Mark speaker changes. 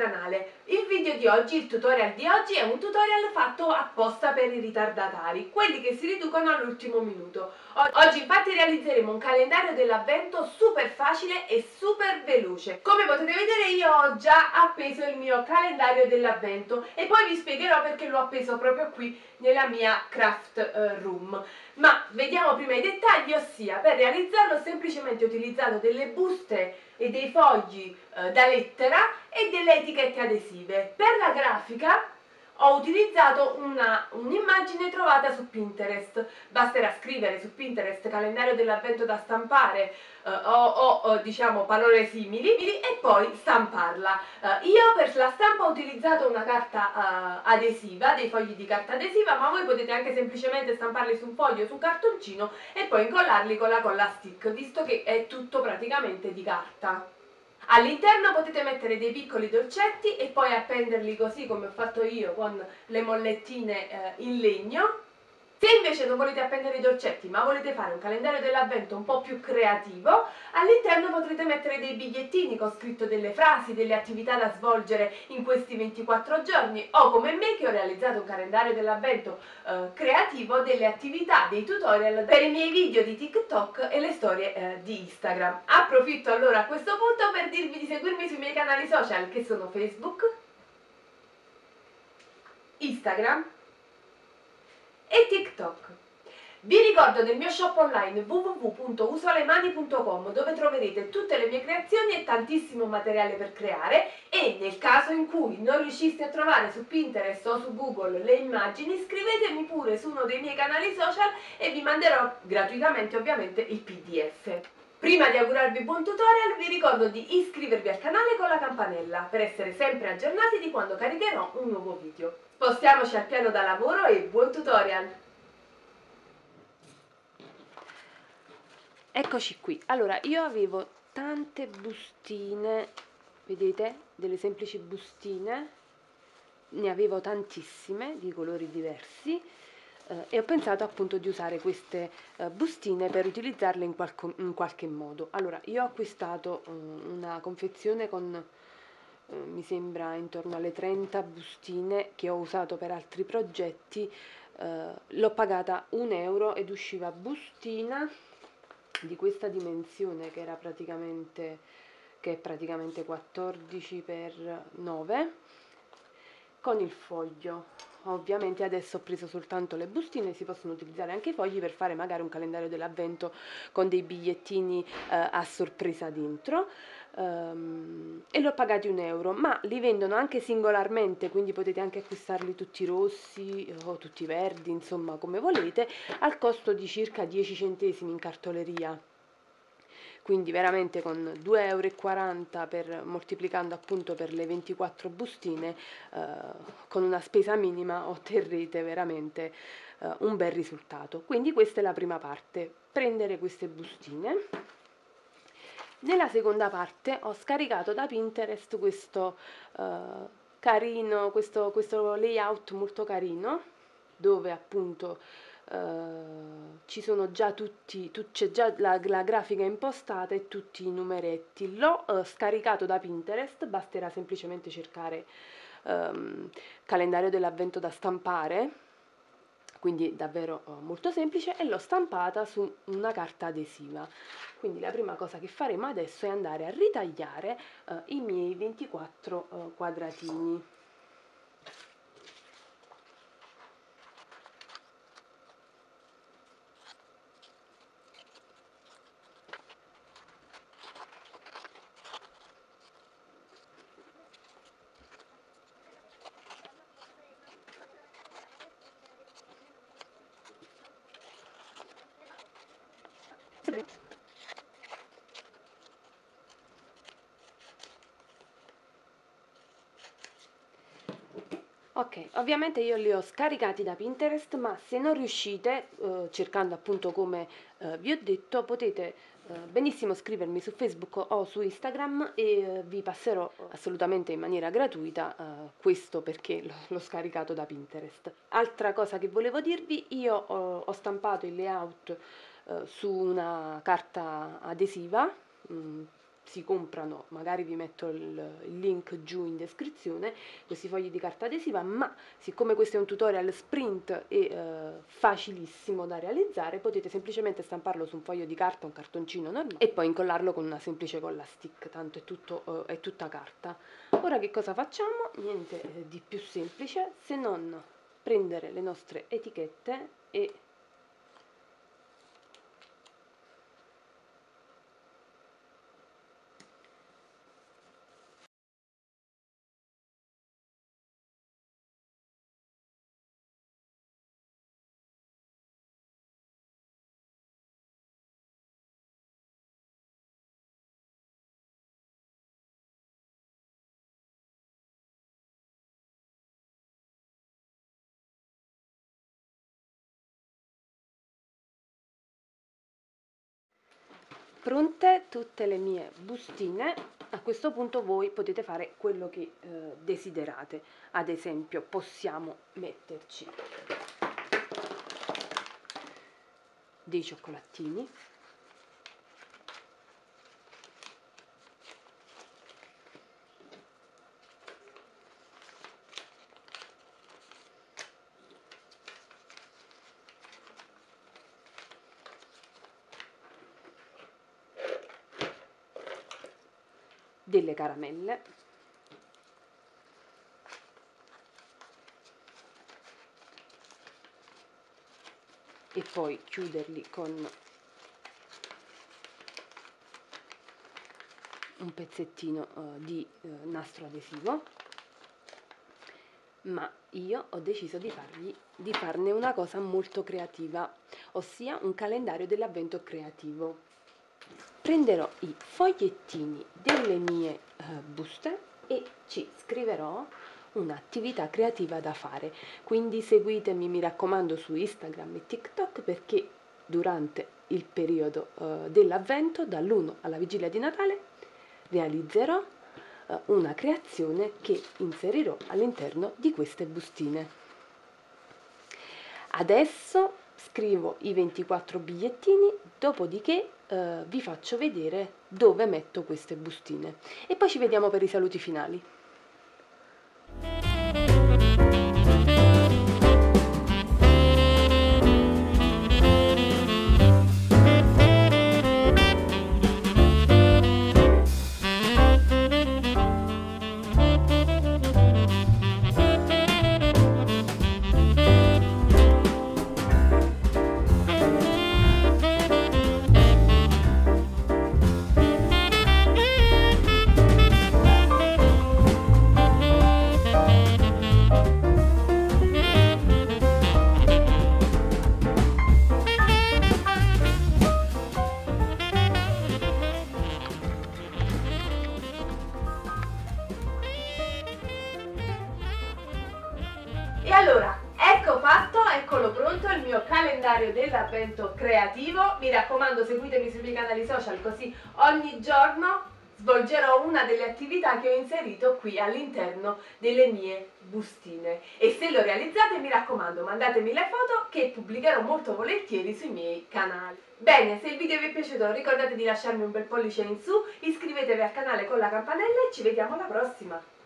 Speaker 1: canale. Il video di oggi, il tutorial di oggi è un tutorial fatto apposta per i ritardatari, quelli che si riducono all'ultimo minuto. Oggi infatti realizzeremo un calendario dell'avvento super facile e super veloce. Come potete vedere io ho già appeso il mio calendario dell'avvento e poi vi spiegherò perché l'ho appeso proprio qui nella mia craft eh, room. Ma vediamo prima i dettagli, ossia per realizzarlo ho semplicemente utilizzato delle buste e dei fogli eh, da lettera e delle etichette adesive. Per la grafica ho utilizzato un'immagine trovata su Pinterest. Basterà scrivere su Pinterest calendario dell'avvento da stampare eh, o, o, diciamo parole simili e poi stamparla. Eh, io per la stampa ho utilizzato una carta eh, adesiva, dei fogli di carta adesiva, ma voi potete anche semplicemente stamparli su un foglio, su un cartoncino e poi incollarli con la colla stick, visto che è tutto praticamente di carta. All'interno potete mettere dei piccoli dolcetti e poi appenderli così come ho fatto io con le mollettine eh, in legno se invece non volete appendere i dolcetti ma volete fare un calendario dell'avvento un po' più creativo, all'interno potrete mettere dei bigliettini con scritto delle frasi, delle attività da svolgere in questi 24 giorni o come me che ho realizzato un calendario dell'avvento eh, creativo delle attività, dei tutorial per i miei video di TikTok e le storie eh, di Instagram. Approfitto allora a questo punto per dirvi di seguirmi sui miei canali social che sono Facebook, Instagram e TikTok. Vi ricordo del mio shop online www.usolemani.com dove troverete tutte le mie creazioni e tantissimo materiale per creare e nel caso in cui non riusciste a trovare su Pinterest o su Google le immagini scrivetemi pure su uno dei miei canali social e vi manderò gratuitamente ovviamente il pdf. Prima di augurarvi buon tutorial vi ricordo di iscrivervi al canale con la campanella per essere sempre aggiornati di quando caricherò un nuovo video. Spostiamoci al piano da lavoro e buon tutorial!
Speaker 2: Eccoci qui, allora io avevo tante bustine, vedete, delle semplici bustine, ne avevo tantissime di colori diversi eh, e ho pensato appunto di usare queste eh, bustine per utilizzarle in, in, qualche modo. Allora, io ho acquistato um, una confezione con mi sembra intorno alle 30 bustine che ho usato per altri progetti eh, l'ho pagata un euro ed usciva bustina di questa dimensione che era praticamente che è praticamente 14 x 9 con il foglio. Ovviamente adesso ho preso soltanto le bustine si possono utilizzare anche i fogli per fare magari un calendario dell'avvento con dei bigliettini eh, a sorpresa dentro. Um, e l'ho pagati un euro ma li vendono anche singolarmente quindi potete anche acquistarli tutti rossi o tutti verdi insomma come volete al costo di circa 10 centesimi in cartoleria. Quindi veramente con 2,40 euro per, moltiplicando appunto per le 24 bustine eh, con una spesa minima otterrete veramente eh, un bel risultato. Quindi questa è la prima parte prendere queste bustine nella seconda parte ho scaricato da Pinterest questo uh, carino, questo, questo layout molto carino, dove appunto uh, ci sono già tutti, tu, c'è già la, la, grafica impostata e tutti i numeretti. L'ho uh, scaricato da Pinterest, basterà semplicemente cercare um, calendario dell'avvento da stampare quindi davvero oh, molto semplice e l'ho stampata su una carta adesiva. Quindi la prima cosa che faremo adesso è andare a ritagliare eh, i miei 24 eh, quadratini Ok, ovviamente io li ho scaricati da Pinterest, ma se non riuscite, eh, cercando appunto come eh, vi ho detto, potete eh, benissimo scrivermi su Facebook o su Instagram e eh, vi passerò assolutamente in maniera gratuita eh, questo perché l'ho scaricato da Pinterest. Altra cosa che volevo dirvi, io ho, ho stampato il layout eh, su una carta adesiva, mm, si comprano, magari vi metto il, il, link giù in descrizione, questi fogli di carta adesiva, ma siccome questo è un tutorial sprint e eh, facilissimo da realizzare, potete semplicemente stamparlo su un foglio di carta, un cartoncino normale, e poi incollarlo con una semplice colla stick, tanto è, tutto, eh, è tutta carta. Ora che cosa facciamo? Niente eh, di più semplice se non prendere le nostre etichette e pronte tutte le mie bustine. A questo punto voi potete fare quello che eh, desiderate. Ad esempio possiamo metterci dei cioccolatini delle caramelle. E poi chiuderli con un pezzettino uh, di uh, nastro adesivo. Ma io ho deciso di, fargli, di farne una cosa molto creativa ossia un calendario dell'avvento creativo prenderò i fogliettini delle mie eh, buste e ci scriverò un'attività creativa da fare. Quindi seguitemi mi raccomando su Instagram e TikTok perché durante il periodo eh, dell'avvento dall'1 alla vigilia di Natale realizzerò eh, una creazione che inserirò all'interno di queste bustine. Adesso scrivo i 24 bigliettini dopodiché eh, vi faccio vedere dove metto queste bustine e poi ci vediamo per i saluti finali.
Speaker 1: Calendario dell'avvento creativo. Mi raccomando, seguitemi sui miei canali social così ogni giorno svolgerò una delle attività che ho inserito qui all'interno delle mie bustine e se lo realizzate mi raccomando mandatemi le foto che pubblicherò molto volentieri sui miei canali. Bene, se il video vi è piaciuto ricordate di lasciarmi un bel pollice in su, iscrivetevi al canale con la campanella e ci vediamo alla prossima!